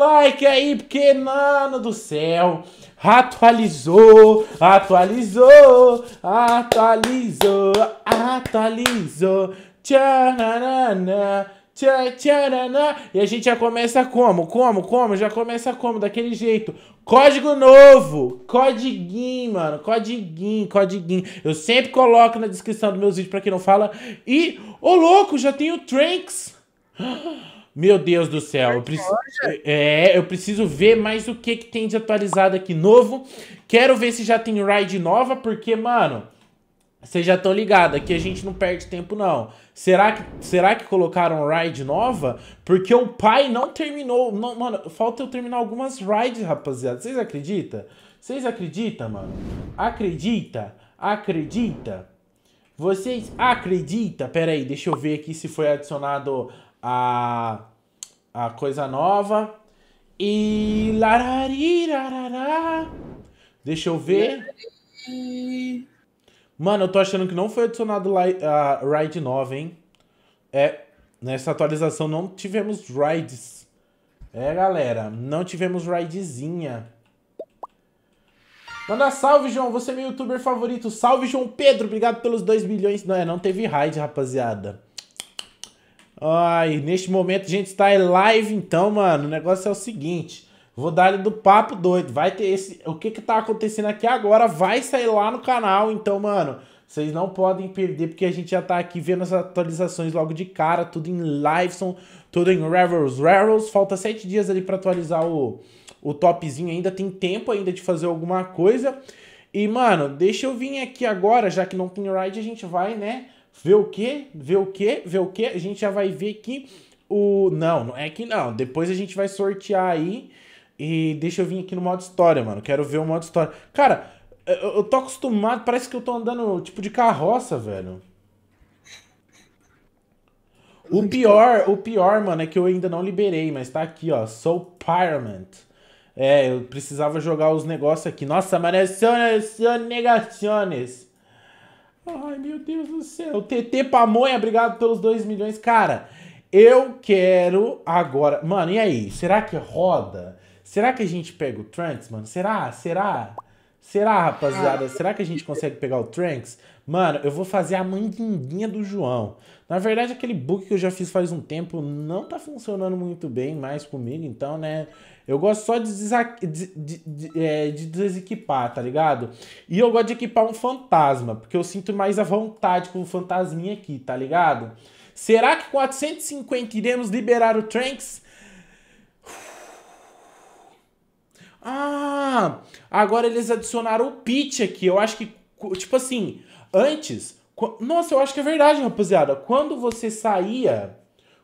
like aí, porque, mano do céu, atualizou, atualizou, atualizou, atualizou, tchananana, tchananana, e a gente já começa como? Como? Como? Já começa como? Daquele jeito. Código novo, codiguinho, mano, codiguinho, codiguinho. Eu sempre coloco na descrição dos meus vídeos pra quem não fala. E, ô louco, já tem o Tranks. Meu Deus do céu, eu preciso, é, eu preciso ver mais o que, que tem de atualizado aqui novo. Quero ver se já tem ride nova, porque, mano, vocês já estão ligados, aqui a gente não perde tempo não. Será que, será que colocaram ride nova? Porque o pai não terminou, não, mano, falta eu terminar algumas rides, rapaziada. Vocês acreditam? Vocês acreditam, mano? Acredita? Acredita? Vocês acreditam? Pera aí, deixa eu ver aqui se foi adicionado a, a coisa nova. E. Lararirarará. Deixa eu ver. Mano, eu tô achando que não foi adicionado a ride nova, hein? É, nessa atualização não tivemos rides. É, galera, não tivemos ridezinha. Manda salve, João. Você é meu youtuber favorito. Salve, João Pedro. Obrigado pelos 2 milhões. Não, é, não teve raid, rapaziada. Ai, neste momento a gente está em live, então, mano. O negócio é o seguinte. Vou dar do papo doido. Vai ter esse. O que que tá acontecendo aqui agora vai sair lá no canal. Então, mano, vocês não podem perder, porque a gente já tá aqui vendo as atualizações logo de cara. Tudo em live, são tudo em Revels. Revels, falta sete dias ali para atualizar o, o topzinho. Ainda tem tempo ainda de fazer alguma coisa. E, mano, deixa eu vir aqui agora, já que não tem ride, a gente vai, né? Ver o quê? Ver o quê? Ver o quê? A gente já vai ver aqui o... Não, não é que não. Depois a gente vai sortear aí. E deixa eu vir aqui no modo história, mano. Quero ver o modo história. Cara, eu, eu tô acostumado. Parece que eu tô andando tipo de carroça, velho. O pior, o pior, mano, é que eu ainda não liberei, mas tá aqui, ó. Soul Pyramid. É, eu precisava jogar os negócios aqui. Nossa, mano, é são, são negações. Ai, meu Deus do céu. TT Pamonha, obrigado pelos 2 milhões. Cara, eu quero agora... Mano, e aí? Será que roda? Será que a gente pega o Trunks, mano? Será? Será? Será, rapaziada? Será que a gente consegue pegar o Trunks? Mano, eu vou fazer a mandinguinha do João. Na verdade, aquele book que eu já fiz faz um tempo não tá funcionando muito bem mais comigo, então, né? Eu gosto só de, de, de, de, é, de desequipar, tá ligado? E eu gosto de equipar um fantasma, porque eu sinto mais a vontade com o fantasminha aqui, tá ligado? Será que 450 iremos liberar o Tranks? Ah, agora eles adicionaram o pitch aqui. Eu acho que, tipo assim, antes... Nossa, eu acho que é verdade, rapaziada. Quando você saía...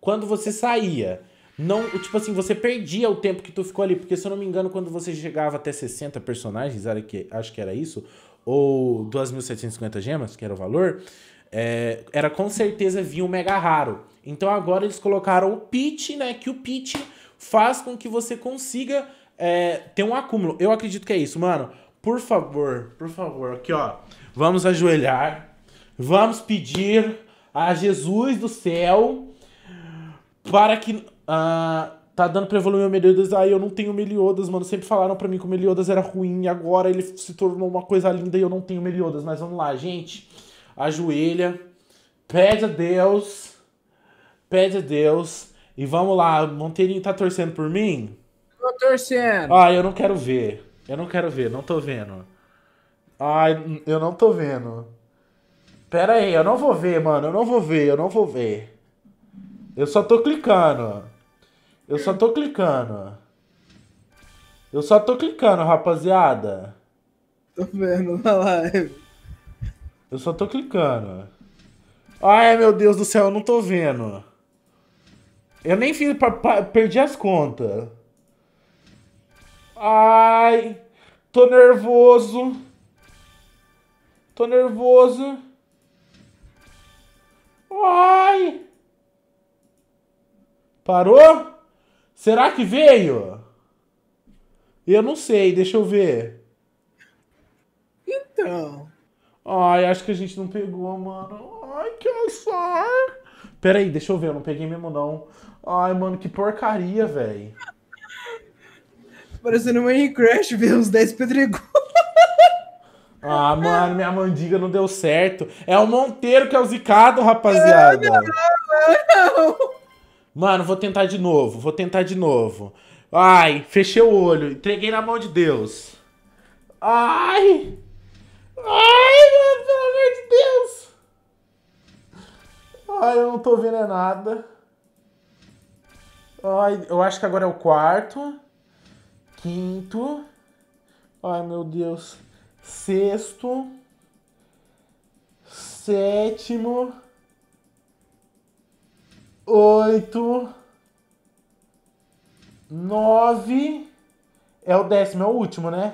Quando você saía não, tipo assim, você perdia o tempo que tu ficou ali, porque se eu não me engano, quando você chegava até 60 personagens, era que, acho que era isso, ou 2.750 gemas, que era o valor, é, era com certeza vir um mega raro. Então agora eles colocaram o pitch, né, que o pitch faz com que você consiga é, ter um acúmulo. Eu acredito que é isso, mano. Por favor, por favor, aqui ó, vamos ajoelhar, vamos pedir a Jesus do céu para que ah, tá dando pra evoluir o Meliodas. Aí eu não tenho Meliodas, mano. Sempre falaram pra mim que o Meliodas era ruim. Agora ele se tornou uma coisa linda e eu não tenho Meliodas. Mas vamos lá, gente. Ajoelha. Pede a Deus. Pede a Deus. E vamos lá. Monteirinho tá torcendo por mim? Tô torcendo. Ah, eu não quero ver. Eu não quero ver. Não tô vendo. Ai, eu não tô vendo. Pera aí, eu não vou ver, mano. Eu não vou ver, eu não vou ver. Eu só tô clicando. Eu só tô clicando. Eu só tô clicando, rapaziada. Tô vendo na live. Eu só tô clicando. Ai, meu Deus do céu, eu não tô vendo. Eu nem fiz. Pra, pra, perdi as contas. Ai. Tô nervoso. Tô nervoso. Ai. Parou? Será que veio? Eu não sei, deixa eu ver. Então. Ai, acho que a gente não pegou, mano. Ai, que azar. Pera aí, deixa eu ver, eu não peguei mesmo não. Ai, mano, que porcaria, velho. Parecendo um Minecraft, ver uns 10 pedregulhos. Ah, mano, minha mandiga não deu certo. É o Monteiro que é o zicado, rapaziada. Não, não. Mano, vou tentar de novo, vou tentar de novo. Ai, fechei o olho, entreguei na mão de Deus. Ai! Ai, mano, pelo amor de Deus! Ai, eu não tô vendo é nada. Ai, eu acho que agora é o quarto. Quinto. Ai, meu Deus. Sexto. Sétimo. Oito. Nove. É o décimo, é o último, né?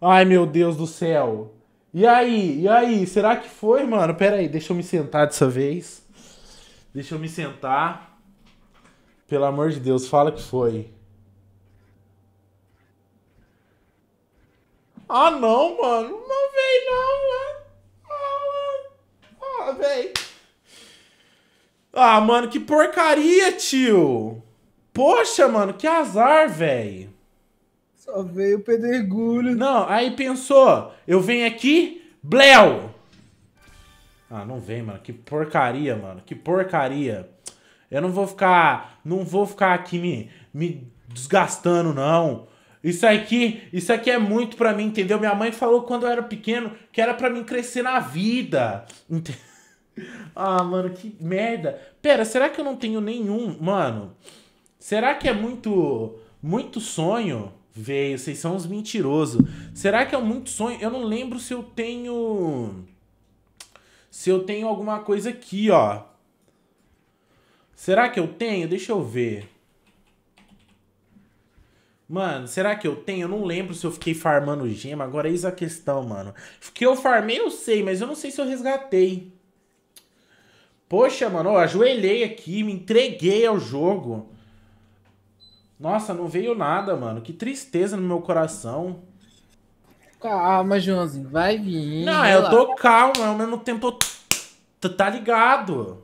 Ai, meu Deus do céu. E aí? E aí? Será que foi, mano? Pera aí, deixa eu me sentar dessa vez. Deixa eu me sentar. Pelo amor de Deus, fala que foi. Ah, não, mano. Não vem, não, mano. Ah, mano. Ah, Ah, mano, que porcaria, tio. Poxa, mano, que azar, velho. Só veio o pedregulho. Não, aí pensou, eu venho aqui, Bleu! Ah, não vem, mano. Que porcaria, mano. Que porcaria. Eu não vou ficar, não vou ficar aqui me, me desgastando, não. Isso aqui, isso aqui é muito pra mim, entendeu? Minha mãe falou quando eu era pequeno que era pra mim crescer na vida. Ah, mano, que merda. Pera, será que eu não tenho nenhum, mano? Será que é muito, muito sonho? Veio, vocês são uns mentirosos. Será que é muito sonho? Eu não lembro se eu tenho... Se eu tenho alguma coisa aqui, ó. Será que eu tenho? Deixa eu ver. Mano, será que eu tenho? Eu não lembro se eu fiquei farmando gema. Agora eis a questão, mano. Que eu farmei, eu sei, mas eu não sei se eu resgatei. Poxa, mano, eu ajoelhei aqui, me entreguei ao jogo. Nossa, não veio nada, mano. Que tristeza no meu coração. Calma, Joãozinho, vai vir. Não, eu tô calmo, ao mesmo tempo eu... tá ligado.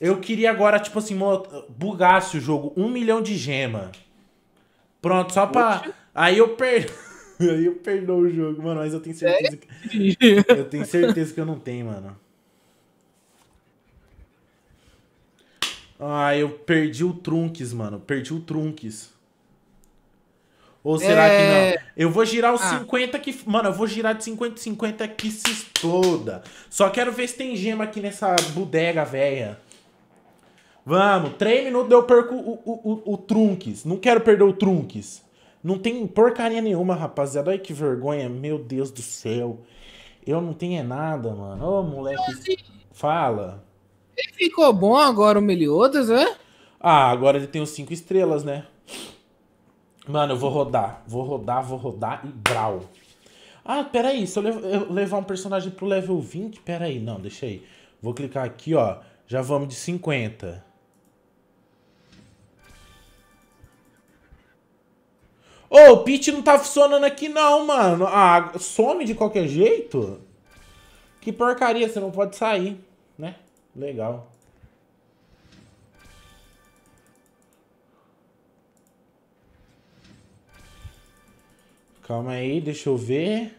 Eu queria agora, tipo assim, bugasse o jogo, um milhão de gema. Pronto, só pra. Aí eu perdi. Aí eu perdoo o jogo, mano, mas eu tenho certeza que. Eu tenho certeza que eu não tenho, mano. Ah, eu perdi o Trunks, mano. Perdi o Trunks. Ou será é... que não? Eu vou girar os ah. 50 que. Mano, eu vou girar de 50 em 50 que se exploda. Só quero ver se tem gema aqui nessa bodega velha. Vamos, 3 minutos eu perco o, o, o, o Trunks. Não quero perder o Trunks. Não tem porcaria nenhuma, rapaziada. Olha que vergonha. Meu Deus do céu. Eu não tenho é nada, mano. Ô, moleque. Fala. Ele ficou bom agora o Meliodas, é? Ah, agora ele tem os 5 estrelas, né? Mano, eu vou rodar. Vou rodar, vou rodar e brau. Ah, peraí. Se eu, eu levar um personagem pro level 20... Peraí, não, deixa aí. Vou clicar aqui, ó. Já vamos de 50. Ô, o pitch não tá funcionando aqui não, mano. Ah, some de qualquer jeito? Que porcaria, você não pode sair, né? Legal. Calma aí, deixa eu ver.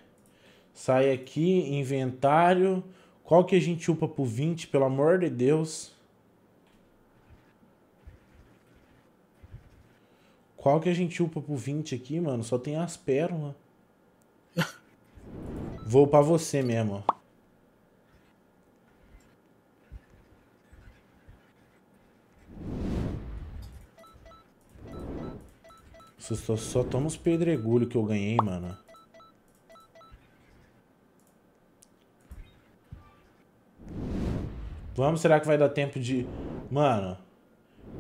Sai aqui, inventário. Qual que a gente upa pro 20, pelo amor de Deus? Qual que a gente upa pro 20 aqui, mano? Só tem as pérolas. Vou pra você mesmo, ó. Só, só toma os pedregulhos que eu ganhei, mano. Vamos, será que vai dar tempo de... Mano,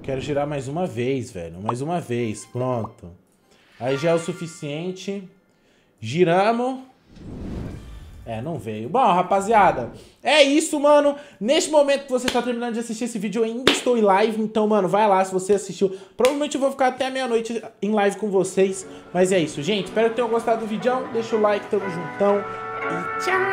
Quero girar mais uma vez, velho. Mais uma vez. Pronto. Aí já é o suficiente. Giramos. É, não veio. Bom, rapaziada, é isso, mano. Neste momento que você tá terminando de assistir esse vídeo, eu ainda estou em live. Então, mano, vai lá se você assistiu. Provavelmente eu vou ficar até meia-noite em live com vocês. Mas é isso, gente. Espero que tenham gostado do vídeo. Deixa o like, tamo juntão. E tchau!